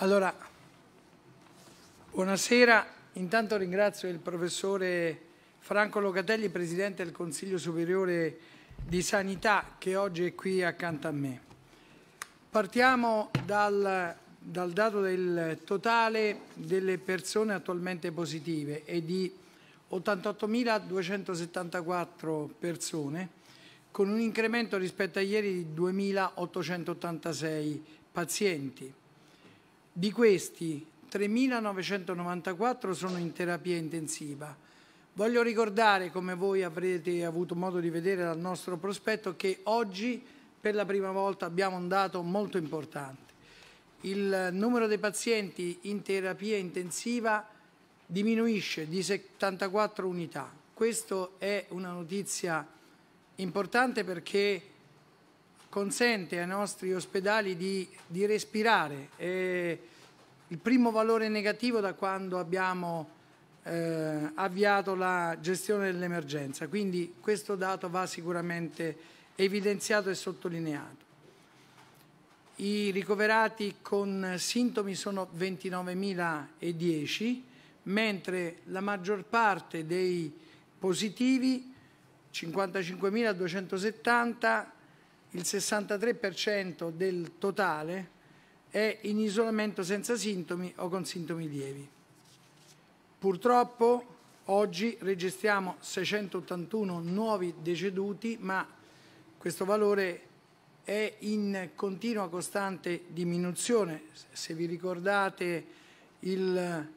Allora, buonasera. Intanto ringrazio il professore Franco Locatelli, Presidente del Consiglio Superiore di Sanità, che oggi è qui accanto a me. Partiamo dal, dal dato del totale delle persone attualmente positive e di 88.274 persone, con un incremento rispetto a ieri di 2.886 pazienti. Di questi 3.994 sono in terapia intensiva. Voglio ricordare, come voi avrete avuto modo di vedere dal nostro prospetto, che oggi per la prima volta abbiamo un dato molto importante. Il numero dei pazienti in terapia intensiva diminuisce di 74 unità. Questa è una notizia importante perché consente ai nostri ospedali di, di respirare. È il primo valore negativo da quando abbiamo eh, avviato la gestione dell'emergenza, quindi questo dato va sicuramente evidenziato e sottolineato. I ricoverati con sintomi sono 29.010, mentre la maggior parte dei positivi, 55.270, il 63% del totale è in isolamento senza sintomi o con sintomi lievi. Purtroppo oggi registriamo 681 nuovi deceduti, ma questo valore è in continua costante diminuzione. Se vi ricordate il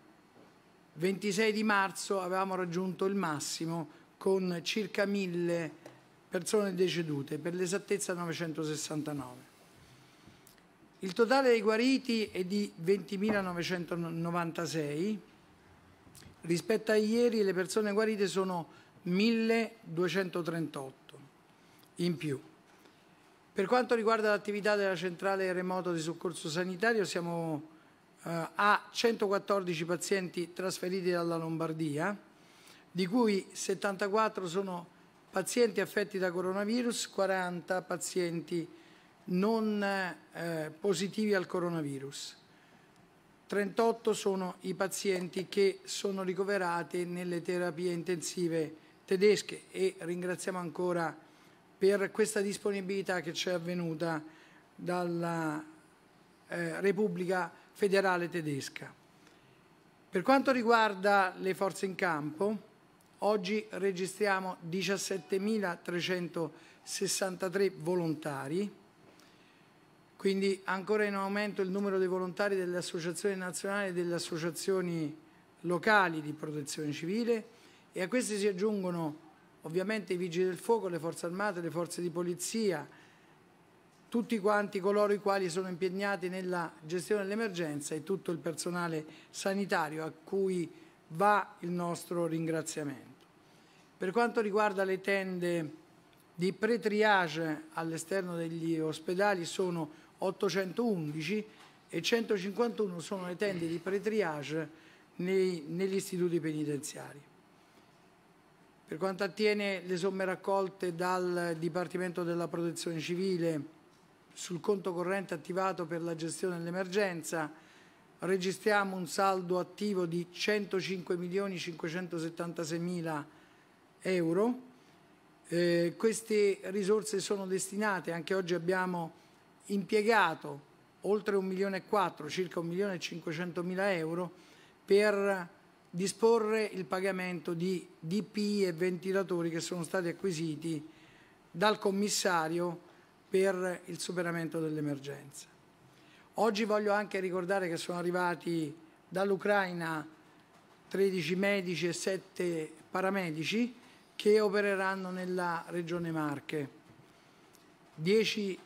26 di marzo avevamo raggiunto il massimo con circa 1000 persone decedute, per l'esattezza 969. Il totale dei guariti è di 20.996, rispetto a ieri le persone guarite sono 1.238 in più. Per quanto riguarda l'attività della centrale remoto di soccorso sanitario siamo eh, a 114 pazienti trasferiti dalla Lombardia, di cui 74 sono pazienti affetti da coronavirus, 40 pazienti non eh, positivi al coronavirus. 38 sono i pazienti che sono ricoverati nelle terapie intensive tedesche e ringraziamo ancora per questa disponibilità che ci è avvenuta dalla eh, Repubblica Federale Tedesca. Per quanto riguarda le forze in campo, oggi registriamo 17.363 volontari, quindi ancora in aumento il numero dei volontari delle associazioni nazionali e delle associazioni locali di protezione civile e a questi si aggiungono ovviamente i vigili del fuoco, le forze armate, le forze di polizia, tutti quanti coloro i quali sono impegnati nella gestione dell'emergenza e tutto il personale sanitario a cui va il nostro ringraziamento. Per quanto riguarda le tende di pre-triage all'esterno degli ospedali sono 811 e 151 sono le tende di pre-triage negli istituti penitenziari. Per quanto attiene le somme raccolte dal Dipartimento della Protezione Civile sul conto corrente attivato per la gestione dell'emergenza, registriamo un saldo attivo di 105 milioni 576 mila euro. Eh, queste risorse sono destinate, anche oggi abbiamo impiegato oltre un milione e quattro, circa un milione e cinquecentomila euro per disporre il pagamento di DPI e ventilatori che sono stati acquisiti dal commissario per il superamento dell'emergenza. Oggi voglio anche ricordare che sono arrivati dall'Ucraina 13 medici e 7 paramedici che opereranno nella regione Marche. 10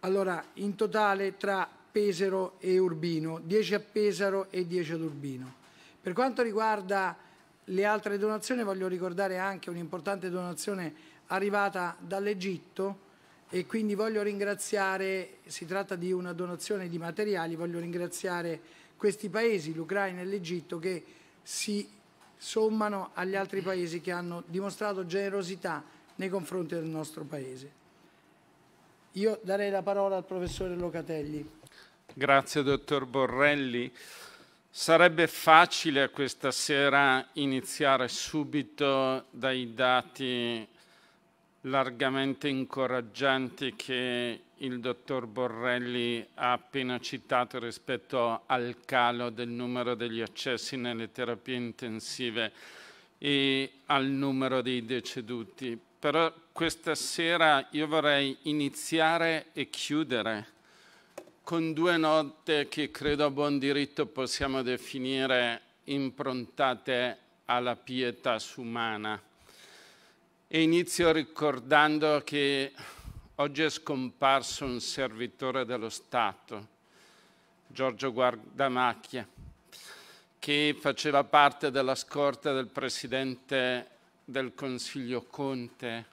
allora, in totale tra Pesaro e Urbino, 10 a Pesaro e 10 ad Urbino. Per quanto riguarda le altre donazioni voglio ricordare anche un'importante donazione arrivata dall'Egitto e quindi voglio ringraziare, si tratta di una donazione di materiali, voglio ringraziare questi paesi, l'Ucraina e l'Egitto, che si sommano agli altri paesi che hanno dimostrato generosità nei confronti del nostro Paese. Io darei la parola al professore Locatelli. Grazie, dottor Borrelli. Sarebbe facile questa sera iniziare subito dai dati largamente incoraggianti che il dottor Borrelli ha appena citato rispetto al calo del numero degli accessi nelle terapie intensive e al numero dei deceduti. Però questa sera io vorrei iniziare e chiudere con due note che credo a buon diritto possiamo definire improntate alla pietas umana. E inizio ricordando che oggi è scomparso un servitore dello Stato, Giorgio Guardamacchia, che faceva parte della scorta del Presidente del Consiglio Conte.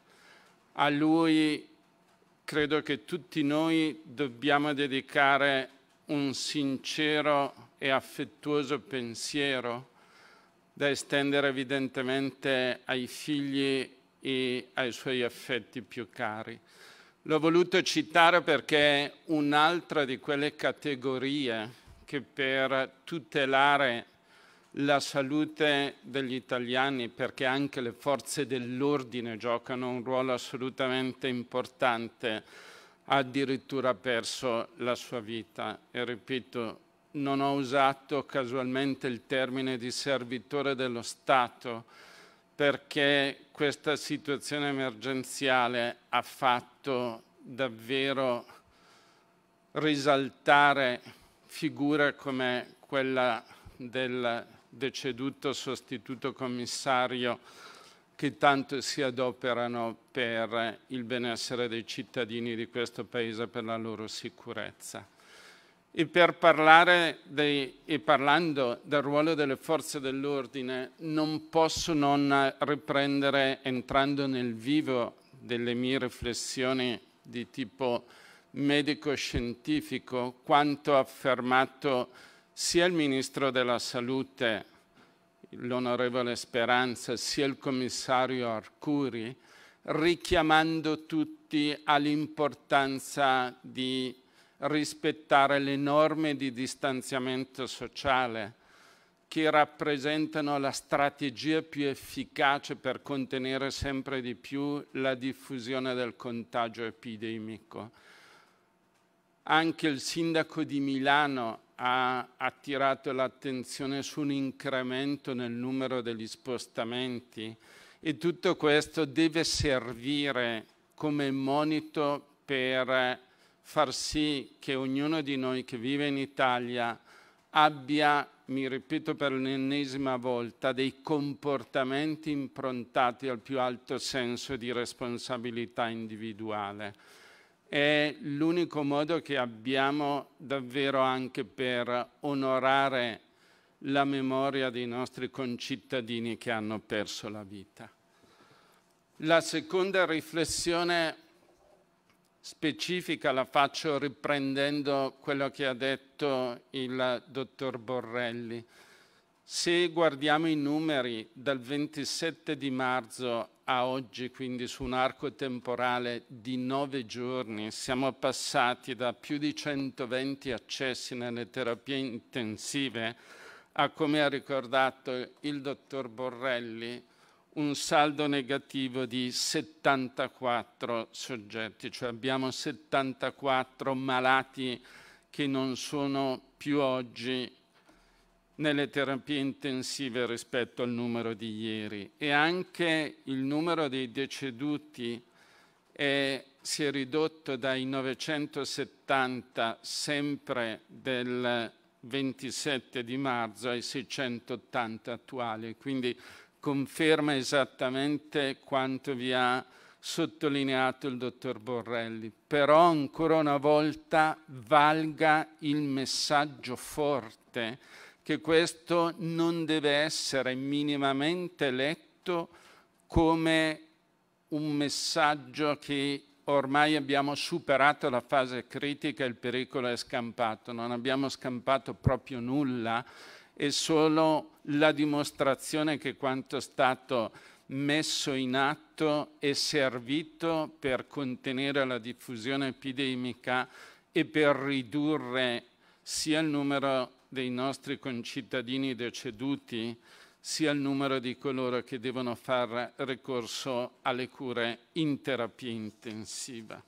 A lui credo che tutti noi dobbiamo dedicare un sincero e affettuoso pensiero da estendere evidentemente ai figli e ai suoi affetti più cari. L'ho voluto citare perché è un'altra di quelle categorie che per tutelare la salute degli italiani, perché anche le forze dell'ordine giocano un ruolo assolutamente importante, ha addirittura perso la sua vita. E ripeto, non ho usato casualmente il termine di servitore dello Stato, perché questa situazione emergenziale ha fatto davvero risaltare figure come quella del deceduto sostituto commissario che tanto si adoperano per il benessere dei cittadini di questo Paese, per la loro sicurezza. E per parlare dei, e parlando del ruolo delle forze dell'ordine, non posso non riprendere, entrando nel vivo delle mie riflessioni di tipo medico-scientifico, quanto affermato sia il Ministro della Salute, l'onorevole Speranza, sia il commissario Arcuri, richiamando tutti all'importanza di rispettare le norme di distanziamento sociale che rappresentano la strategia più efficace per contenere sempre di più la diffusione del contagio epidemico. Anche il sindaco di Milano ha attirato l'attenzione su un incremento nel numero degli spostamenti e tutto questo deve servire come monito per far sì che ognuno di noi che vive in Italia abbia, mi ripeto per l'ennesima volta, dei comportamenti improntati al più alto senso di responsabilità individuale. È l'unico modo che abbiamo davvero anche per onorare la memoria dei nostri concittadini che hanno perso la vita. La seconda riflessione specifica la faccio riprendendo quello che ha detto il dottor Borrelli. Se guardiamo i numeri dal 27 di marzo a oggi, quindi su un arco temporale di nove giorni, siamo passati da più di 120 accessi nelle terapie intensive a, come ha ricordato il dottor Borrelli, un saldo negativo di 74 soggetti, cioè abbiamo 74 malati che non sono più oggi nelle terapie intensive rispetto al numero di ieri. E anche il numero dei deceduti è, si è ridotto dai 970 sempre del 27 di marzo ai 680 attuali, quindi conferma esattamente quanto vi ha sottolineato il dottor Borrelli, però ancora una volta valga il messaggio forte che questo non deve essere minimamente letto come un messaggio che ormai abbiamo superato la fase critica il pericolo è scampato, non abbiamo scampato proprio nulla è solo la dimostrazione che quanto è stato messo in atto è servito per contenere la diffusione epidemica e per ridurre sia il numero dei nostri concittadini deceduti, sia il numero di coloro che devono fare ricorso alle cure in terapia intensiva.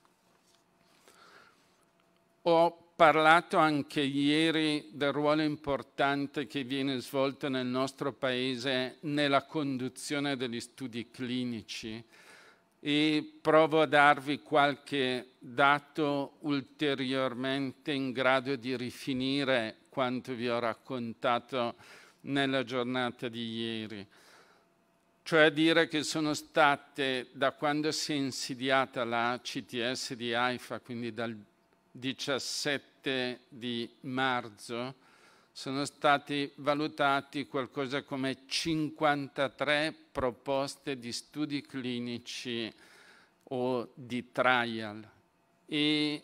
Ho parlato anche ieri del ruolo importante che viene svolto nel nostro Paese nella conduzione degli studi clinici e provo a darvi qualche dato ulteriormente in grado di rifinire quanto vi ho raccontato nella giornata di ieri. Cioè dire che sono state, da quando si è insidiata la CTS di AIFA, quindi dal 17 di marzo, sono stati valutati qualcosa come 53 proposte di studi clinici o di trial. E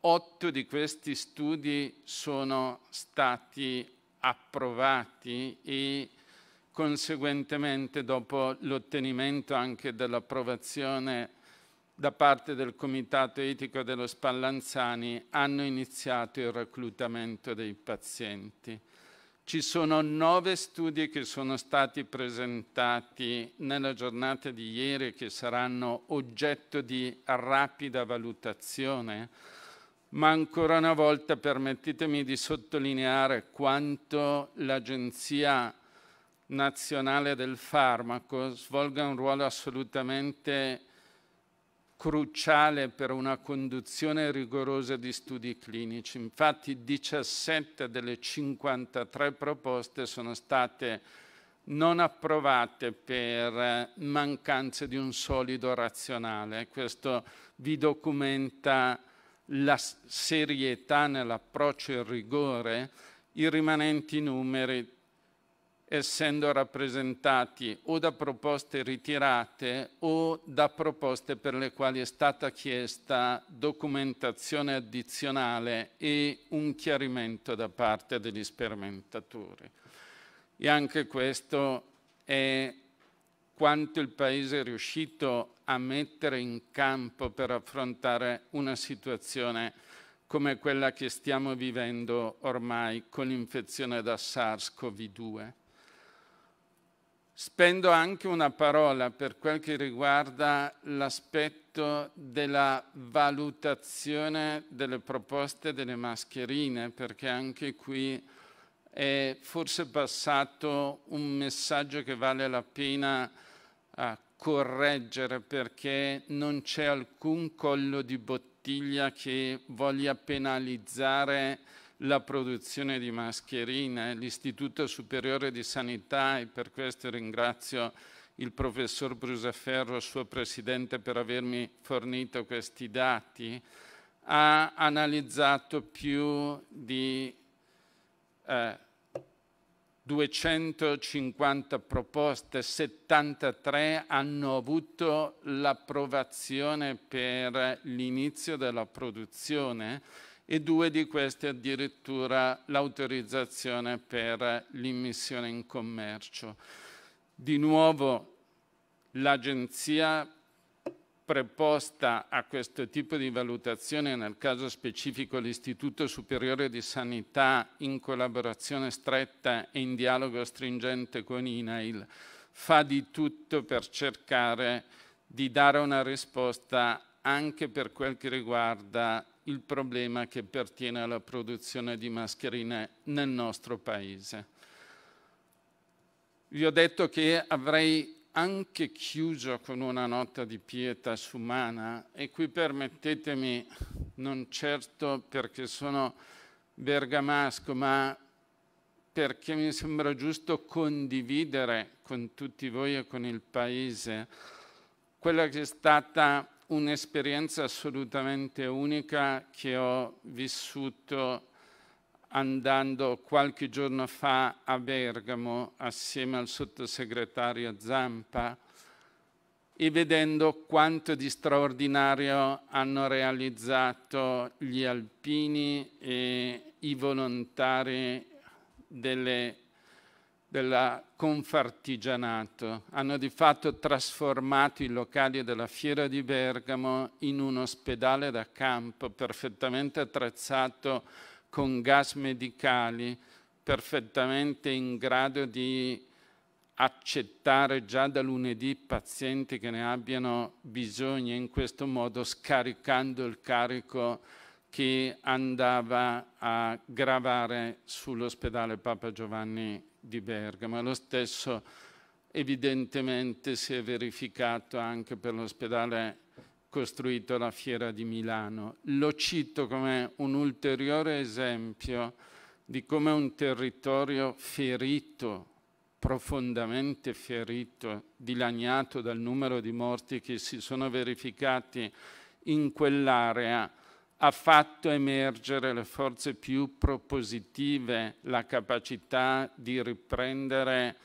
otto di questi studi sono stati approvati e conseguentemente dopo l'ottenimento anche dell'approvazione da parte del Comitato Etico dello Spallanzani hanno iniziato il reclutamento dei pazienti. Ci sono nove studi che sono stati presentati nella giornata di ieri che saranno oggetto di rapida valutazione ma ancora una volta permettetemi di sottolineare quanto l'Agenzia nazionale del farmaco svolga un ruolo assolutamente cruciale per una conduzione rigorosa di studi clinici. Infatti 17 delle 53 proposte sono state non approvate per mancanza di un solido razionale. Questo vi documenta la serietà nell'approccio e il rigore, i rimanenti numeri essendo rappresentati o da proposte ritirate o da proposte per le quali è stata chiesta documentazione addizionale e un chiarimento da parte degli sperimentatori. E anche questo è quanto il Paese è riuscito a mettere in campo per affrontare una situazione come quella che stiamo vivendo ormai con l'infezione da SARS-CoV-2. Spendo anche una parola per quel che riguarda l'aspetto della valutazione delle proposte delle mascherine, perché anche qui è forse passato un messaggio che vale la pena uh, correggere perché non c'è alcun collo di bottiglia che voglia penalizzare la produzione di mascherine. L'Istituto Superiore di Sanità, e per questo ringrazio il professor Brusaferro, suo presidente, per avermi fornito questi dati, ha analizzato più di eh, 250 proposte, 73 hanno avuto l'approvazione per l'inizio della produzione e due di queste addirittura l'autorizzazione per l'immissione in commercio. Di nuovo l'Agenzia preposta a questo tipo di valutazione, nel caso specifico l'Istituto Superiore di Sanità, in collaborazione stretta e in dialogo stringente con INAIL, fa di tutto per cercare di dare una risposta anche per quel che riguarda il problema che pertiene alla produzione di mascherine nel nostro Paese. Vi ho detto che avrei anche chiuso con una nota di pietas umana e qui permettetemi, non certo perché sono bergamasco, ma perché mi sembra giusto condividere con tutti voi e con il Paese quella che è stata un'esperienza assolutamente unica che ho vissuto andando qualche giorno fa a Bergamo assieme al sottosegretario Zampa e vedendo quanto di straordinario hanno realizzato gli alpini e i volontari delle, della Confartigianato. Hanno di fatto trasformato i locali della Fiera di Bergamo in un ospedale da campo perfettamente attrezzato con gas medicali perfettamente in grado di accettare già da lunedì pazienti che ne abbiano bisogno, in questo modo scaricando il carico che andava a gravare sull'ospedale Papa Giovanni di Bergamo. Lo stesso evidentemente si è verificato anche per l'ospedale costruito alla Fiera di Milano. Lo cito come un ulteriore esempio di come un territorio ferito, profondamente ferito, dilaniato dal numero di morti che si sono verificati in quell'area, ha fatto emergere le forze più propositive, la capacità di riprendere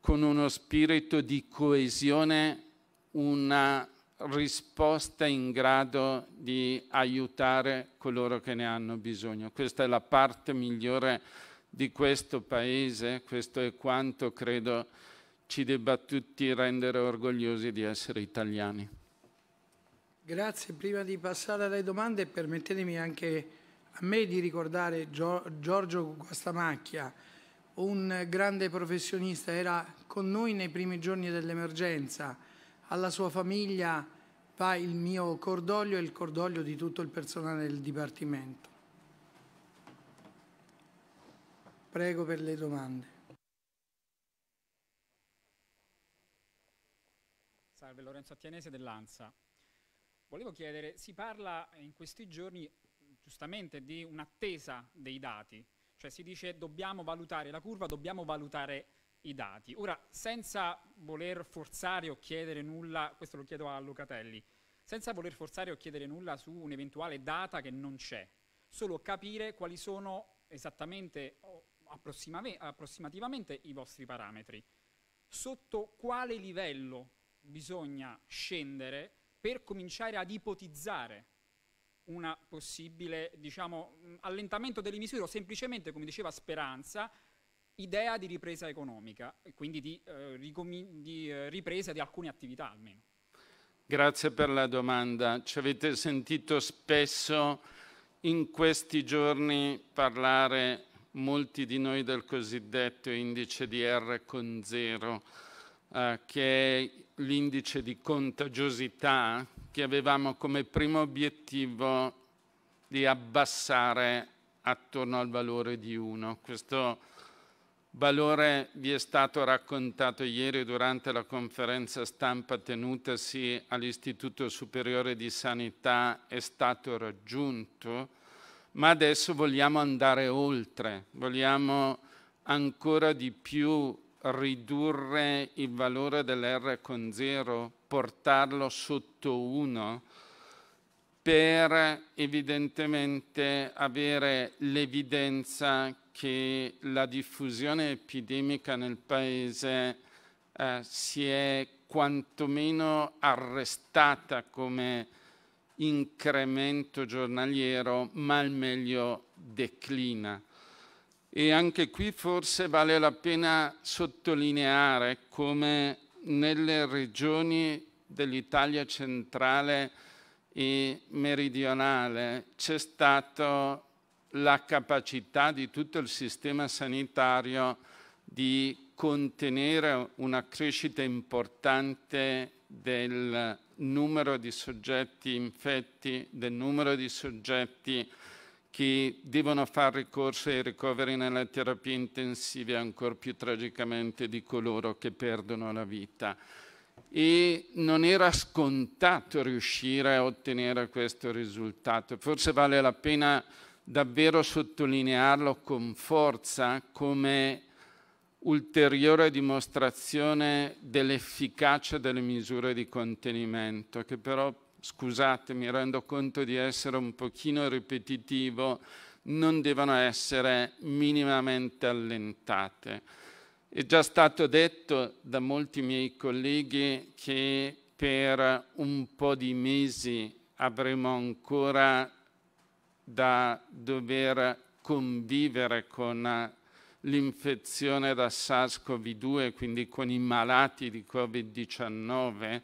con uno spirito di coesione una risposta in grado di aiutare coloro che ne hanno bisogno. Questa è la parte migliore di questo Paese, questo è quanto credo ci debba tutti rendere orgogliosi di essere italiani. Grazie, prima di passare alle domande permettetemi anche a me di ricordare Giorgio Guastamacchia, un grande professionista, era con noi nei primi giorni dell'emergenza, alla sua famiglia va il mio cordoglio e il cordoglio di tutto il personale del Dipartimento. Prego per le domande. Salve Lorenzo Attianese dell'ANSA. Volevo chiedere, si parla in questi giorni giustamente di un'attesa dei dati, cioè si dice dobbiamo valutare la curva, dobbiamo valutare i dati. Ora, senza voler forzare o chiedere nulla, questo lo chiedo a Lucatelli, senza voler forzare o chiedere nulla su un'eventuale data che non c'è, solo capire quali sono esattamente o approssimativamente i vostri parametri. Sotto quale livello bisogna scendere per cominciare ad ipotizzare un possibile diciamo, allentamento delle misure o semplicemente, come diceva Speranza, idea di ripresa economica e quindi di, eh, di eh, ripresa di alcune attività almeno. Grazie per la domanda. Ci avete sentito spesso in questi giorni parlare molti di noi del cosiddetto indice di R con zero, eh, che è l'indice di contagiosità che avevamo come primo obiettivo di abbassare attorno al valore di 1. Questo valore vi è stato raccontato ieri durante la conferenza stampa tenutasi all'Istituto Superiore di Sanità, è stato raggiunto, ma adesso vogliamo andare oltre, vogliamo ancora di più ridurre il valore dell'R con zero, portarlo sotto 1 per evidentemente avere l'evidenza che la diffusione epidemica nel Paese eh, si è quantomeno arrestata come incremento giornaliero, ma al meglio declina. E anche qui forse vale la pena sottolineare come nelle regioni dell'Italia centrale e meridionale c'è stata la capacità di tutto il sistema sanitario di contenere una crescita importante del numero di soggetti infetti, del numero di soggetti che devono fare ricorso ai ricoveri nelle terapie intensive, ancora più tragicamente di coloro che perdono la vita. E non era scontato riuscire a ottenere questo risultato. Forse vale la pena davvero sottolinearlo con forza come ulteriore dimostrazione dell'efficacia delle misure di contenimento, che però, scusate, mi rendo conto di essere un pochino ripetitivo, non devono essere minimamente allentate. È già stato detto da molti miei colleghi che per un po' di mesi avremo ancora da dover convivere con l'infezione da SARS-CoV-2, quindi con i malati di Covid-19,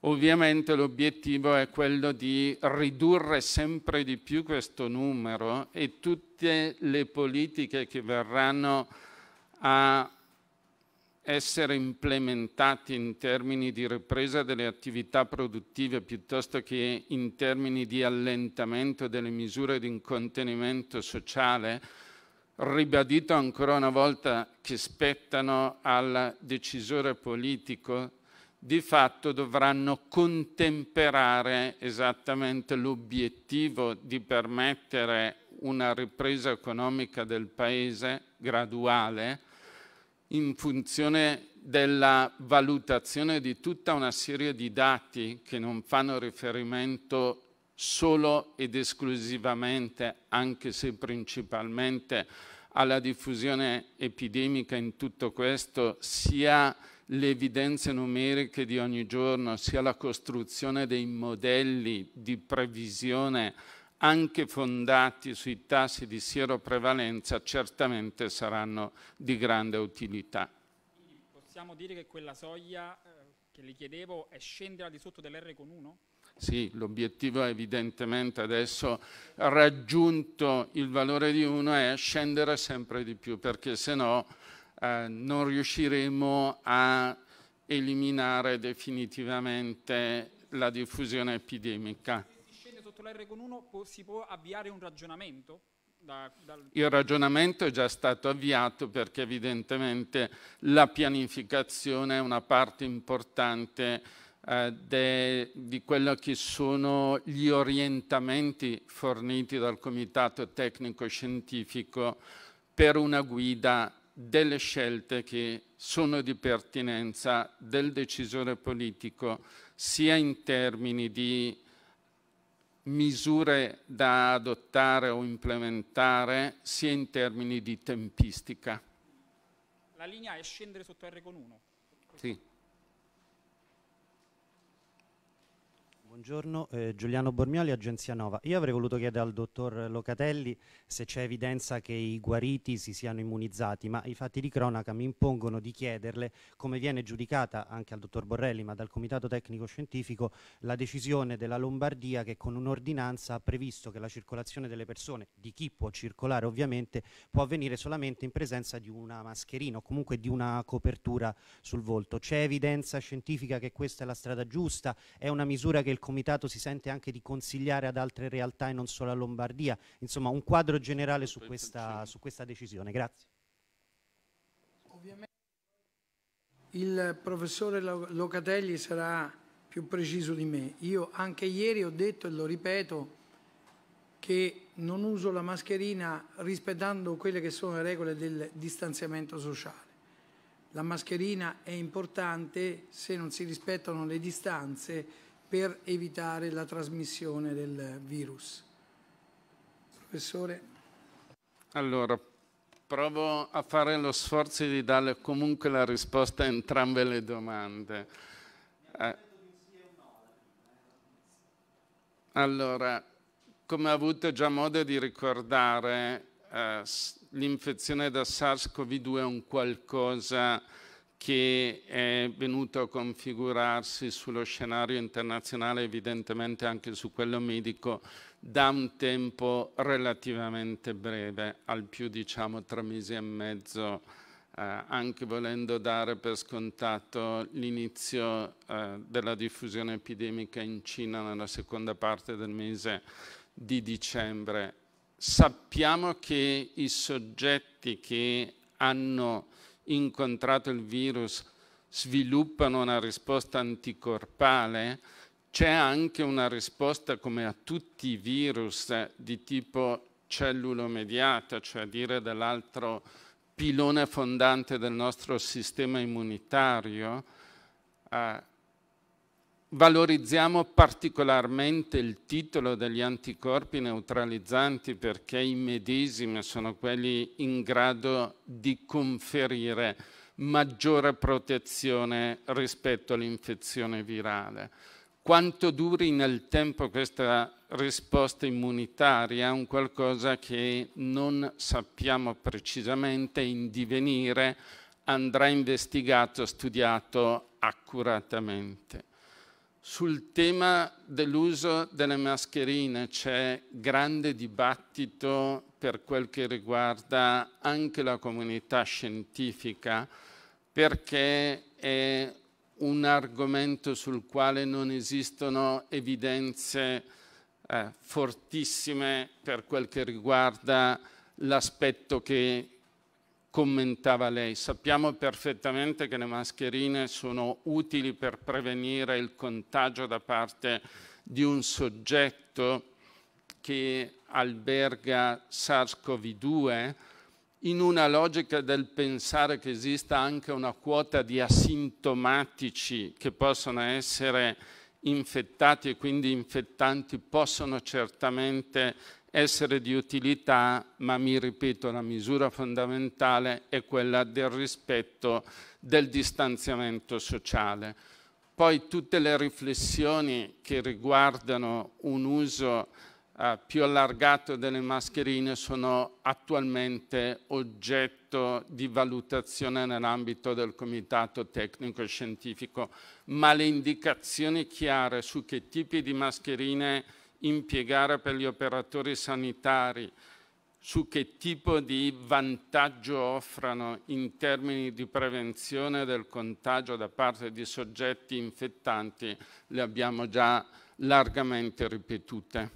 Ovviamente l'obiettivo è quello di ridurre sempre di più questo numero e tutte le politiche che verranno a essere implementati in termini di ripresa delle attività produttive piuttosto che in termini di allentamento delle misure di contenimento sociale, ribadito ancora una volta che spettano al decisore politico, di fatto dovranno contemperare esattamente l'obiettivo di permettere una ripresa economica del Paese graduale, in funzione della valutazione di tutta una serie di dati che non fanno riferimento solo ed esclusivamente, anche se principalmente, alla diffusione epidemica in tutto questo, sia le evidenze numeriche di ogni giorno, sia la costruzione dei modelli di previsione anche fondati sui tassi di sieroprevalenza, certamente saranno di grande utilità. Quindi possiamo dire che quella soglia eh, che le chiedevo è scendere al di sotto dell'R con 1? Sì, l'obiettivo è evidentemente adesso raggiunto il valore di 1 è scendere sempre di più, perché se no eh, non riusciremo a eliminare definitivamente la diffusione epidemica sotto l'R con 1 si può avviare un ragionamento? Da, dal... Il ragionamento è già stato avviato perché evidentemente la pianificazione è una parte importante eh, de, di quello che sono gli orientamenti forniti dal Comitato Tecnico Scientifico per una guida delle scelte che sono di pertinenza del decisore politico sia in termini di misure da adottare o implementare sia in termini di tempistica. La linea è scendere sotto R con 1? Sì. Buongiorno, eh, Giuliano Bormioli, Agenzia Nova. Io avrei voluto chiedere al dottor Locatelli se c'è evidenza che i guariti si siano immunizzati, ma i fatti di cronaca mi impongono di chiederle come viene giudicata anche al dottor Borrelli, ma dal Comitato Tecnico Scientifico, la decisione della Lombardia che con un'ordinanza ha previsto che la circolazione delle persone, di chi può circolare ovviamente, può avvenire solamente in presenza di una mascherina o comunque di una copertura sul volto. C'è evidenza scientifica che questa è la strada giusta? È una misura che il Comitato si sente anche di consigliare ad altre realtà e non solo a Lombardia? Insomma, un quadro generale su questa, su questa decisione. Grazie. Ovviamente il professore Locatelli sarà più preciso di me. Io anche ieri ho detto e lo ripeto che non uso la mascherina rispettando quelle che sono le regole del distanziamento sociale. La mascherina è importante se non si rispettano le distanze per evitare la trasmissione del virus. Professore? Allora, provo a fare lo sforzo di dare comunque la risposta a entrambe le domande. Eh, allora, come ho avuto già modo di ricordare, eh, l'infezione da SARS-CoV-2 è un qualcosa che è venuto a configurarsi sullo scenario internazionale, evidentemente anche su quello medico, da un tempo relativamente breve, al più diciamo tre mesi e mezzo, eh, anche volendo dare per scontato l'inizio eh, della diffusione epidemica in Cina nella seconda parte del mese di dicembre. Sappiamo che i soggetti che hanno incontrato il virus sviluppano una risposta anticorpale, c'è anche una risposta come a tutti i virus di tipo cellulo-mediata, cioè a dire dell'altro pilone fondante del nostro sistema immunitario. Eh, Valorizziamo particolarmente il titolo degli anticorpi neutralizzanti perché i medesimi sono quelli in grado di conferire maggiore protezione rispetto all'infezione virale. Quanto duri nel tempo questa risposta immunitaria è un qualcosa che non sappiamo precisamente in divenire, andrà investigato, studiato accuratamente Sul tema dell'uso delle mascherine c'è grande dibattito per quel che riguarda anche la comunità scientifica perché è un argomento sul quale non esistono evidenze eh, fortissime per quel che riguarda l'aspetto che commentava lei. Sappiamo perfettamente che le mascherine sono utili per prevenire il contagio da parte di un soggetto che alberga SARS-CoV-2 in una logica del pensare che esista anche una quota di asintomatici che possono essere infettati e quindi infettanti possono certamente essere di utilità, ma mi ripeto, la misura fondamentale è quella del rispetto del distanziamento sociale. Poi tutte le riflessioni che riguardano un uso eh, più allargato delle mascherine sono attualmente oggetto di valutazione nell'ambito del Comitato Tecnico Scientifico, ma le indicazioni chiare su che tipi di mascherine impiegare per gli operatori sanitari, su che tipo di vantaggio offrano in termini di prevenzione del contagio da parte di soggetti infettanti, le abbiamo già largamente ripetute.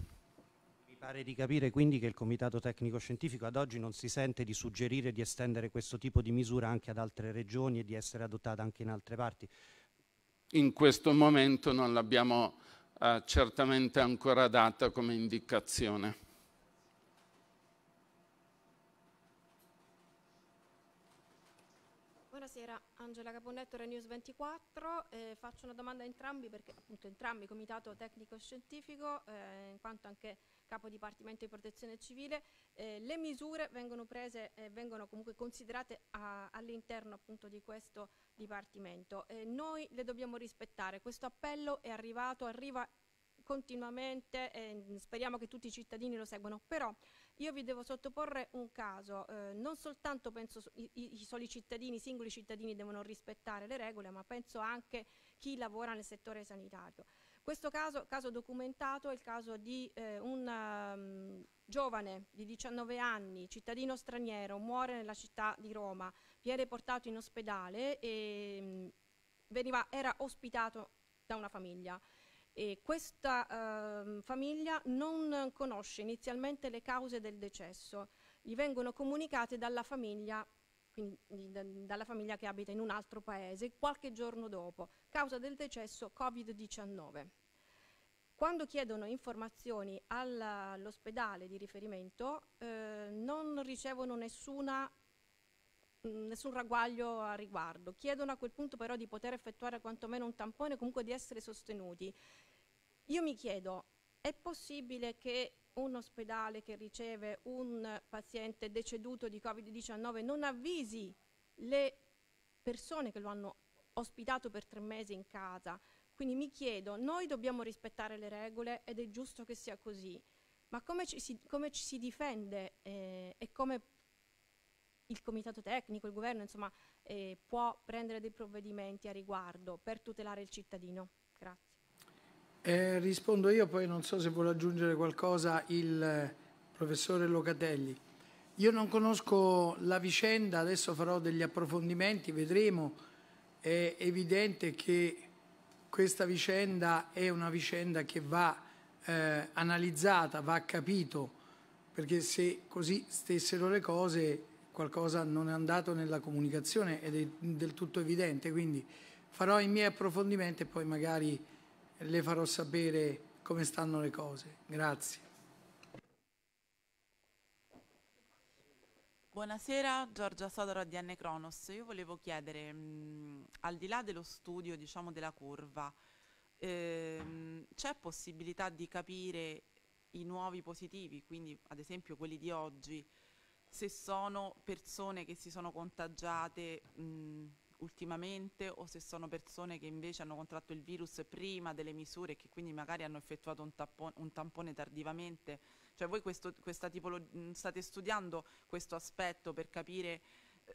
Mi pare di capire quindi che il Comitato Tecnico Scientifico ad oggi non si sente di suggerire di estendere questo tipo di misura anche ad altre regioni e di essere adottata anche in altre parti. In questo momento non l'abbiamo eh, certamente ancora data come indicazione. Angela Caponnetto, Renews 24. Eh, faccio una domanda a entrambi perché appunto entrambi Comitato Tecnico Scientifico, eh, in quanto anche Capo Dipartimento di Protezione Civile, eh, le misure vengono prese e vengono comunque considerate all'interno appunto di questo Dipartimento. noi le dobbiamo rispettare. Questo appello è arrivato, arriva continuamente e speriamo che tutti i cittadini lo seguano, però io vi devo sottoporre un caso, eh, non soltanto penso i, i, soli cittadini, i singoli cittadini devono rispettare le regole, ma penso anche chi lavora nel settore sanitario. Questo caso, caso documentato, è il caso di eh, un um, giovane di 19 anni, cittadino straniero, muore nella città di Roma, viene portato in ospedale e um, veniva, era ospitato da una famiglia. E questa eh, famiglia non conosce inizialmente le cause del decesso, gli vengono comunicate dalla famiglia, quindi dalla famiglia che abita in un altro paese, qualche giorno dopo, causa del decesso Covid-19. Quando chiedono informazioni all'ospedale di riferimento eh, non ricevono nessuna nessun ragguaglio a riguardo. Chiedono a quel punto però di poter effettuare quantomeno un tampone, comunque di essere sostenuti. Io mi chiedo, è possibile che un ospedale che riceve un paziente deceduto di Covid-19 non avvisi le persone che lo hanno ospitato per tre mesi in casa? Quindi mi chiedo, noi dobbiamo rispettare le regole ed è giusto che sia così, ma come ci si, come ci si difende eh, e come il comitato tecnico, il governo, insomma, eh, può prendere dei provvedimenti a riguardo per tutelare il cittadino? Grazie. Eh, rispondo io, poi non so se vuole aggiungere qualcosa il eh, professore Locatelli. Io non conosco la vicenda, adesso farò degli approfondimenti, vedremo. È evidente che questa vicenda è una vicenda che va eh, analizzata, va capito, perché se così stessero le cose qualcosa non è andato nella comunicazione ed è del tutto evidente, quindi farò i miei approfondimenti e poi magari le farò sapere come stanno le cose. Grazie. Buonasera, Giorgia Sodoro di N Cronos. Io volevo chiedere, mh, al di là dello studio diciamo, della curva, ehm, c'è possibilità di capire i nuovi positivi, quindi ad esempio quelli di oggi, se sono persone che si sono contagiate mh, ultimamente o se sono persone che invece hanno contratto il virus prima delle misure e che quindi magari hanno effettuato un, tampone, un tampone tardivamente. Cioè voi questo, questa tipologia, state studiando questo aspetto per capire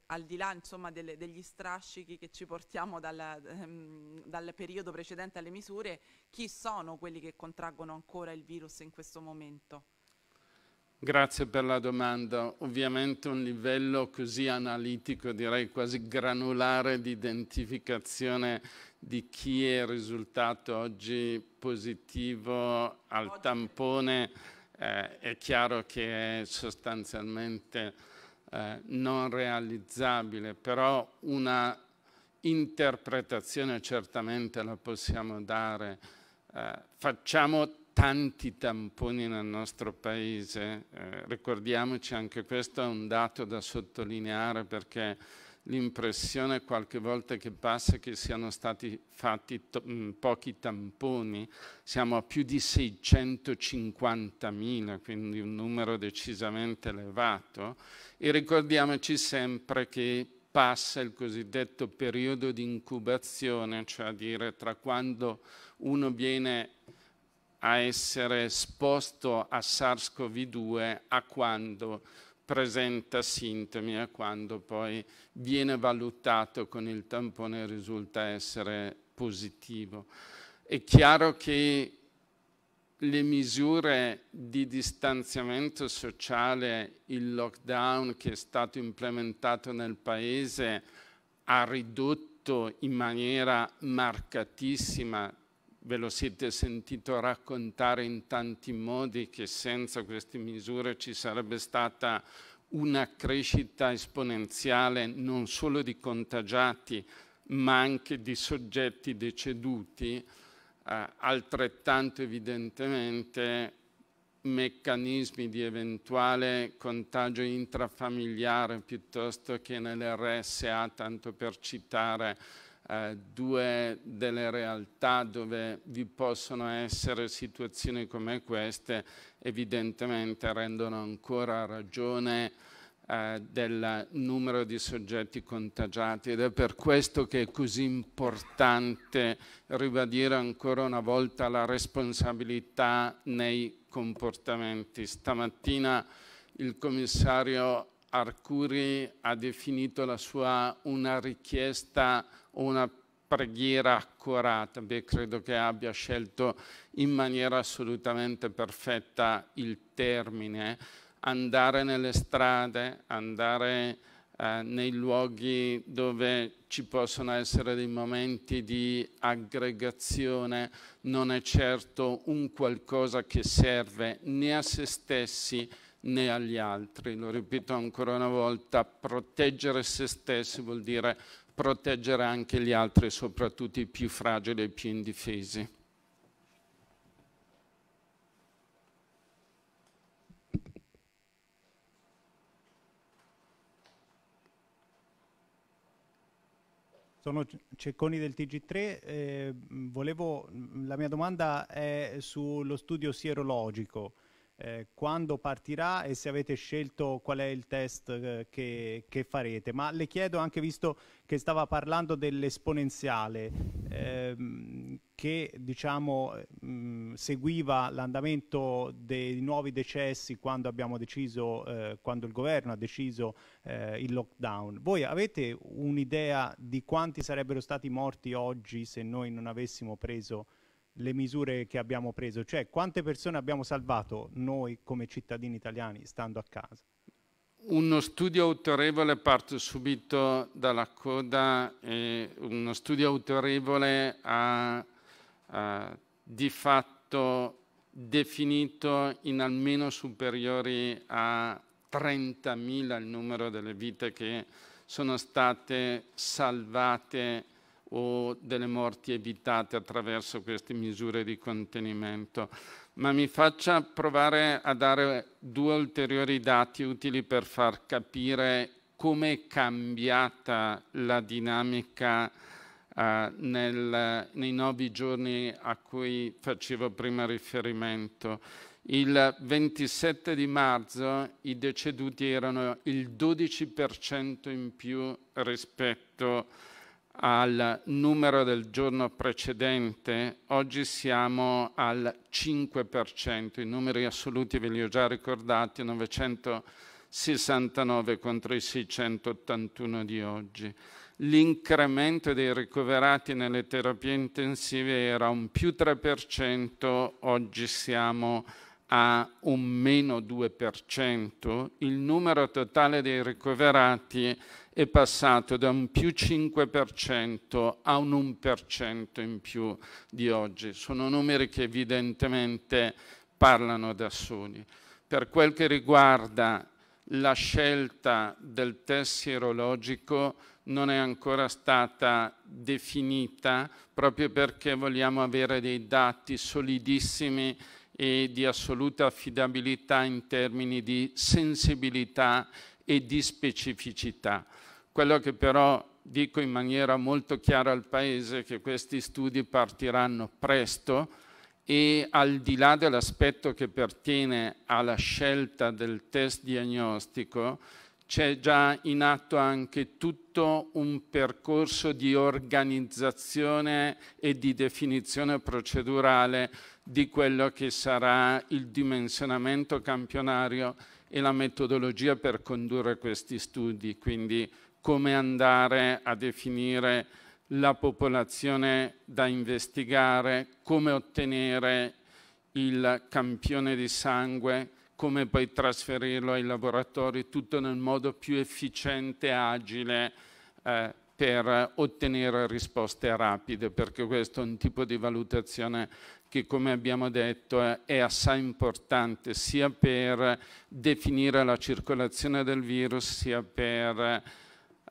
al di là insomma, delle, degli strascichi che ci portiamo dal, ehm, dal periodo precedente alle misure, chi sono quelli che contraggono ancora il virus in questo momento? Grazie per la domanda. Ovviamente un livello così analitico, direi quasi granulare di identificazione di chi è risultato oggi positivo al tampone eh, è chiaro che è sostanzialmente eh, non realizzabile, però una interpretazione certamente la possiamo dare. Eh, facciamo tanti tamponi nel nostro paese, eh, ricordiamoci anche questo è un dato da sottolineare perché l'impressione qualche volta che passa che siano stati fatti mm, pochi tamponi, siamo a più di 650.000, quindi un numero decisamente elevato e ricordiamoci sempre che passa il cosiddetto periodo di incubazione, cioè a dire tra quando uno viene a essere esposto a SARS-CoV-2 a quando presenta sintomi a quando poi viene valutato con il tampone e risulta essere positivo. È chiaro che le misure di distanziamento sociale, il lockdown che è stato implementato nel Paese ha ridotto in maniera marcatissima ve lo siete sentito raccontare in tanti modi che senza queste misure ci sarebbe stata una crescita esponenziale non solo di contagiati ma anche di soggetti deceduti, eh, altrettanto evidentemente meccanismi di eventuale contagio intrafamiliare piuttosto che nell'RSA, tanto per citare eh, due delle realtà dove vi possono essere situazioni come queste evidentemente rendono ancora ragione eh, del numero di soggetti contagiati ed è per questo che è così importante ribadire ancora una volta la responsabilità nei comportamenti. Stamattina il commissario Arcuri ha definito la sua una richiesta una preghiera accurata. Beh, credo che abbia scelto in maniera assolutamente perfetta il termine. Andare nelle strade, andare eh, nei luoghi dove ci possono essere dei momenti di aggregazione non è certo un qualcosa che serve né a se stessi né agli altri. Lo ripeto ancora una volta, proteggere se stessi vuol dire proteggere anche gli altri, soprattutto i più fragili e i più indifesi. Sono Cecconi del TG3, eh, volevo, la mia domanda è sullo studio sierologico eh, quando partirà e se avete scelto qual è il test eh, che, che, farete. Ma le chiedo anche, visto che stava parlando dell'esponenziale, ehm, che diciamo, mh, mm, seguiva l'andamento dei nuovi decessi quando deciso, eh, quando il governo ha deciso eh, il lockdown. Voi avete un'idea di quanti sarebbero stati morti oggi se noi non avessimo preso le misure che abbiamo preso, cioè quante persone abbiamo salvato noi come cittadini italiani stando a casa. Uno studio autorevole, parto subito dalla coda, eh, uno studio autorevole ha, ha di fatto definito in almeno superiori a 30.000 il numero delle vite che sono state salvate o delle morti evitate attraverso queste misure di contenimento, ma mi faccia provare a dare due ulteriori dati utili per far capire come è cambiata la dinamica eh, nel, nei nove giorni a cui facevo prima riferimento. Il 27 di marzo i deceduti erano il 12% in più rispetto a al numero del giorno precedente, oggi siamo al 5%, i numeri assoluti ve li ho già ricordati, 960 69 contro i 681 di oggi. L'incremento dei ricoverati nelle terapie intensive era un più 3%, oggi siamo a un meno 2%. Il numero totale dei ricoverati è passato da un più 5% a un 1% in più di oggi. Sono numeri che evidentemente parlano da soli. Per quel che riguarda la scelta del test sierologico non è ancora stata definita proprio perché vogliamo avere dei dati solidissimi e di assoluta affidabilità in termini di sensibilità e di specificità. Quello che però dico in maniera molto chiara al Paese è che questi studi partiranno presto, e al di là dell'aspetto che pertiene alla scelta del test diagnostico, c'è già in atto anche tutto un percorso di organizzazione e di definizione procedurale di quello che sarà il dimensionamento campionario e la metodologia per condurre questi studi, quindi come andare a definire la popolazione da investigare, come ottenere il campione di sangue, come poi trasferirlo ai laboratori, tutto nel modo più efficiente agile eh, per ottenere risposte rapide, perché questo è un tipo di valutazione che, come abbiamo detto, è assai importante sia per definire la circolazione del virus, sia per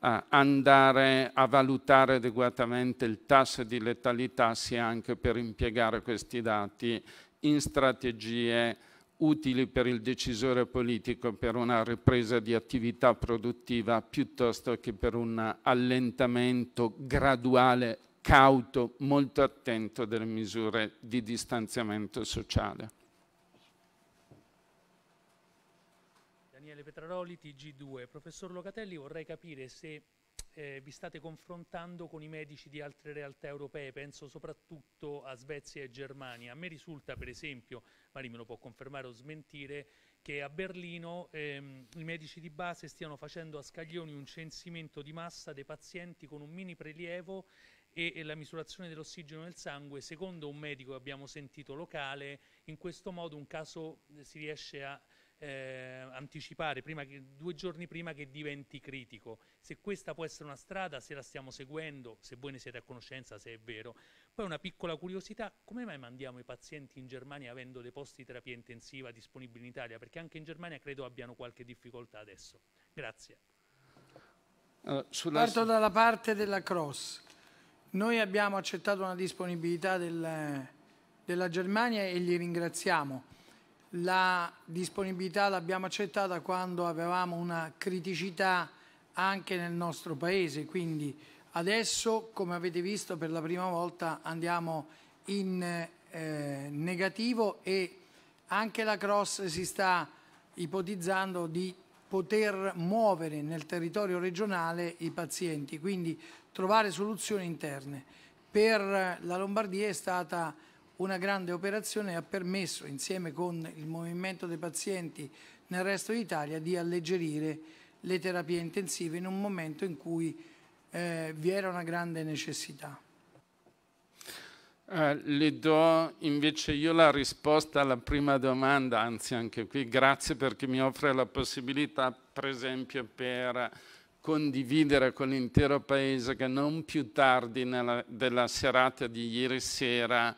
andare a valutare adeguatamente il tasso di letalità sia anche per impiegare questi dati in strategie utili per il decisore politico per una ripresa di attività produttiva piuttosto che per un allentamento graduale, cauto, molto attento delle misure di distanziamento sociale. Petraroli, TG2. Professor Locatelli, vorrei capire se eh, vi state confrontando con i medici di altre realtà europee, penso soprattutto a Svezia e Germania. A me risulta, per esempio, Mari me lo può confermare o smentire, che a Berlino ehm, i medici di base stiano facendo a scaglioni un censimento di massa dei pazienti con un mini prelievo e, e la misurazione dell'ossigeno nel sangue, secondo un medico che abbiamo sentito locale, in questo modo un caso eh, si riesce a eh, anticipare che, due giorni prima che diventi critico. Se questa può essere una strada, se la stiamo seguendo, se voi ne siete a conoscenza, se è vero. Poi una piccola curiosità, come mai mandiamo i pazienti in Germania avendo dei posti di terapia intensiva disponibili in Italia? Perché anche in Germania credo abbiano qualche difficoltà adesso. Grazie. Uh, Parto dalla parte della Cross. Noi abbiamo accettato una disponibilità del, della Germania e li ringraziamo la disponibilità l'abbiamo accettata quando avevamo una criticità anche nel nostro paese, quindi adesso, come avete visto, per la prima volta andiamo in eh, negativo e anche la Cross si sta ipotizzando di poter muovere nel territorio regionale i pazienti, quindi trovare soluzioni interne. Per la Lombardia è stata una grande operazione ha permesso, insieme con il movimento dei pazienti nel resto d'Italia, di alleggerire le terapie intensive in un momento in cui eh, vi era una grande necessità. Eh, le do invece io la risposta alla prima domanda, anzi anche qui grazie perché mi offre la possibilità, per esempio, per condividere con l'intero Paese che non più tardi nella, della serata di ieri sera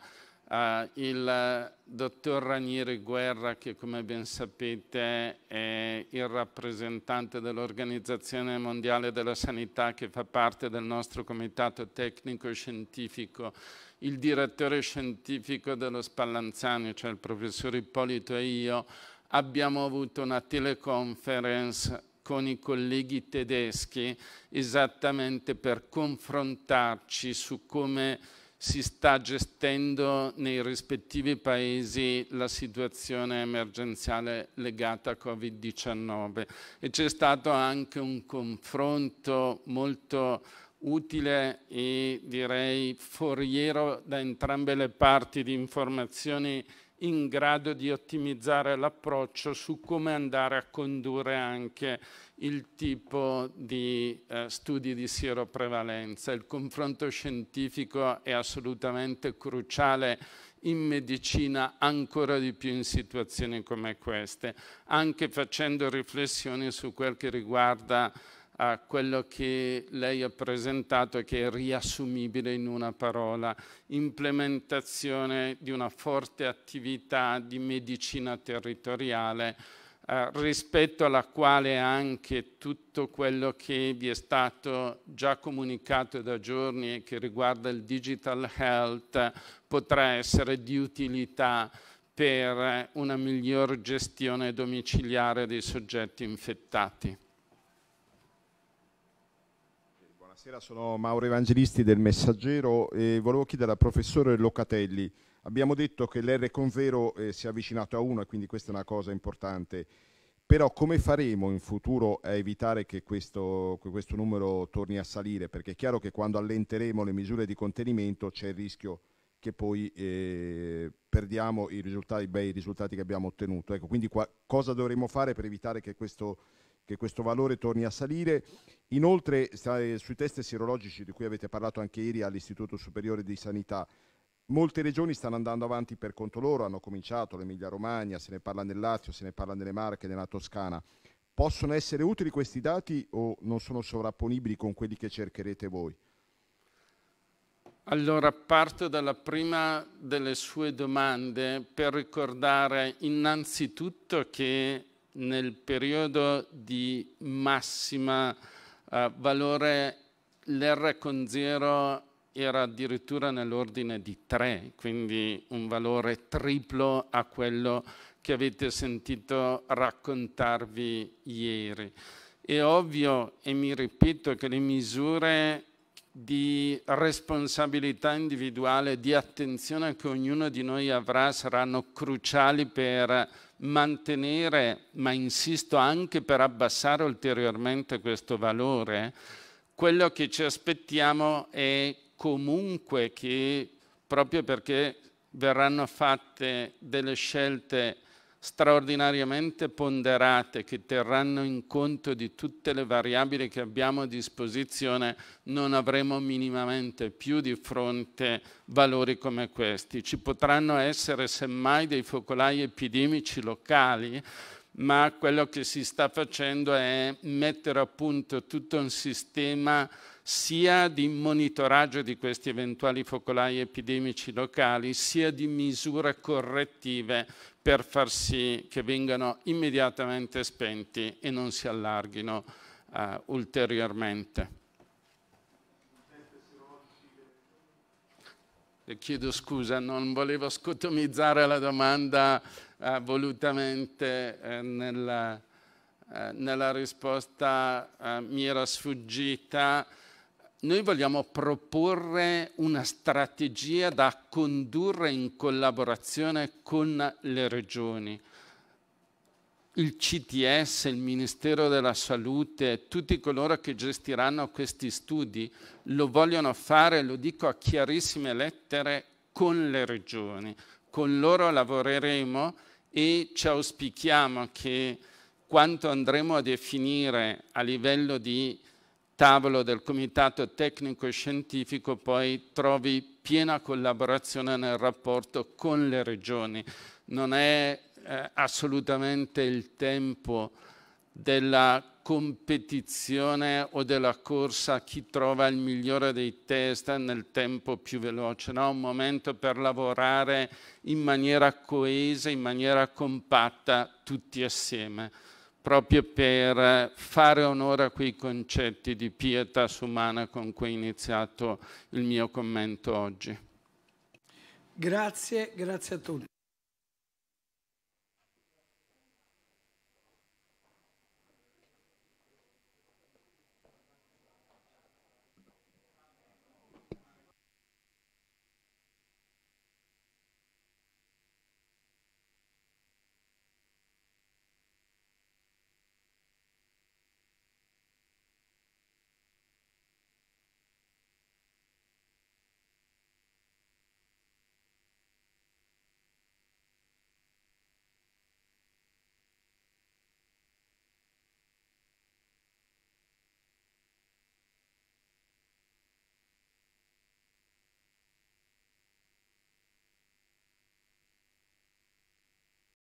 Uh, il dottor Ranieri Guerra, che come ben sapete è il rappresentante dell'Organizzazione Mondiale della Sanità che fa parte del nostro comitato tecnico scientifico, il direttore scientifico dello Spallanzani, cioè il professor Ippolito e io, abbiamo avuto una teleconference con i colleghi tedeschi esattamente per confrontarci su come si sta gestendo nei rispettivi paesi la situazione emergenziale legata a Covid-19 e c'è stato anche un confronto molto utile e direi foriero da entrambe le parti di informazioni in grado di ottimizzare l'approccio su come andare a condurre anche il tipo di eh, studi di sieroprevalenza. Il confronto scientifico è assolutamente cruciale in medicina ancora di più in situazioni come queste, anche facendo riflessioni su quel che riguarda a quello che lei ha presentato che è riassumibile in una parola, implementazione di una forte attività di medicina territoriale eh, rispetto alla quale anche tutto quello che vi è stato già comunicato da giorni e che riguarda il digital health potrà essere di utilità per una miglior gestione domiciliare dei soggetti infettati. Buonasera, sono Mauro Evangelisti del Messaggero e volevo chiedere al professore Locatelli, abbiamo detto che l'R con vero eh, si è avvicinato a 1 e quindi questa è una cosa importante, però come faremo in futuro a evitare che questo, che questo numero torni a salire? Perché è chiaro che quando allenteremo le misure di contenimento c'è il rischio che poi eh, perdiamo i risultati, i bei risultati che abbiamo ottenuto. Ecco, quindi qua, cosa dovremo fare per evitare che questo che questo valore torni a salire. Inoltre sui test sierologici di cui avete parlato anche ieri all'Istituto Superiore di Sanità, molte regioni stanno andando avanti per conto loro, hanno cominciato l'Emilia Romagna, se ne parla nel Lazio, se ne parla nelle Marche, nella Toscana. Possono essere utili questi dati o non sono sovrapponibili con quelli che cercherete voi? Allora parto dalla prima delle sue domande per ricordare innanzitutto che nel periodo di massima uh, valore l'R con 0 era addirittura nell'ordine di 3, quindi un valore triplo a quello che avete sentito raccontarvi ieri. È ovvio, e mi ripeto, che le misure di responsabilità individuale, di attenzione che ognuno di noi avrà saranno cruciali per mantenere, ma insisto anche per abbassare ulteriormente questo valore, quello che ci aspettiamo è comunque che, proprio perché verranno fatte delle scelte straordinariamente ponderate che terranno in conto di tutte le variabili che abbiamo a disposizione, non avremo minimamente più di fronte valori come questi. Ci potranno essere semmai dei focolai epidemici locali, ma quello che si sta facendo è mettere a punto tutto un sistema sia di monitoraggio di questi eventuali focolai epidemici locali, sia di misure correttive per far sì che vengano immediatamente spenti e non si allarghino uh, ulteriormente. Le chiedo scusa, non volevo scotomizzare la domanda uh, volutamente uh, nella, nella, risposta, mi era sfuggita noi vogliamo proporre una strategia da condurre in collaborazione con le regioni. Il CTS, il Ministero della Salute, tutti coloro che gestiranno questi studi lo vogliono fare, lo dico a chiarissime lettere, con le regioni. Con loro lavoreremo e ci auspichiamo che quanto andremo a definire a livello di tavolo del comitato tecnico scientifico poi trovi piena collaborazione nel rapporto con le regioni. Non è eh, assolutamente il tempo della competizione o della corsa chi trova il migliore dei test nel tempo più veloce, no? un momento per lavorare in maniera coesa, in maniera compatta tutti assieme proprio per fare onore a quei concetti di pietas umana con cui ho iniziato il mio commento oggi. Grazie, grazie a tutti.